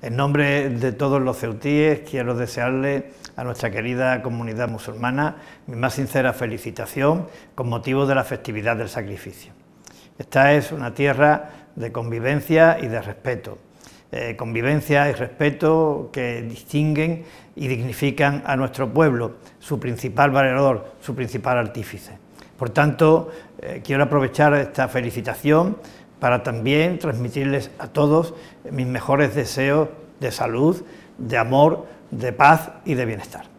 En nombre de todos los ceutíes quiero desearle a nuestra querida comunidad musulmana mi más sincera felicitación con motivo de la festividad del sacrificio. Esta es una tierra de convivencia y de respeto. Eh, convivencia y respeto que distinguen y dignifican a nuestro pueblo, su principal valedor, su principal artífice. Por tanto, eh, quiero aprovechar esta felicitación para también transmitirles a todos mis mejores deseos de salud, de amor, de paz y de bienestar.